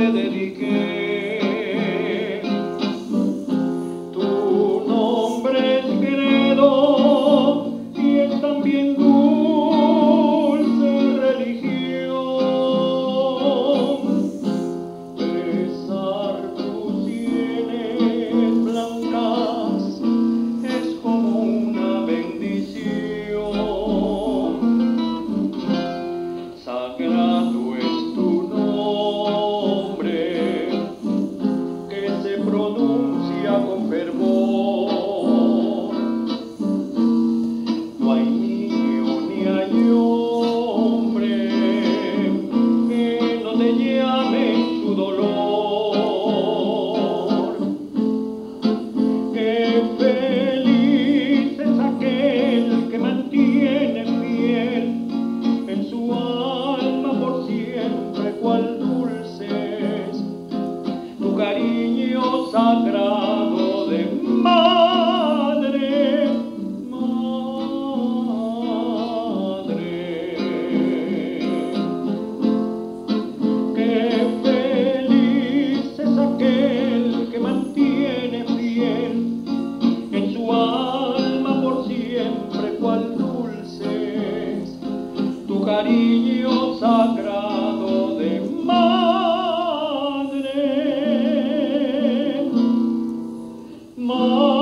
te dediqué. dolor. Qué feliz es aquel que mantiene fiel en su alma por siempre cual dulce es tu cariño sagrado. cariño sagrado de madre. madre.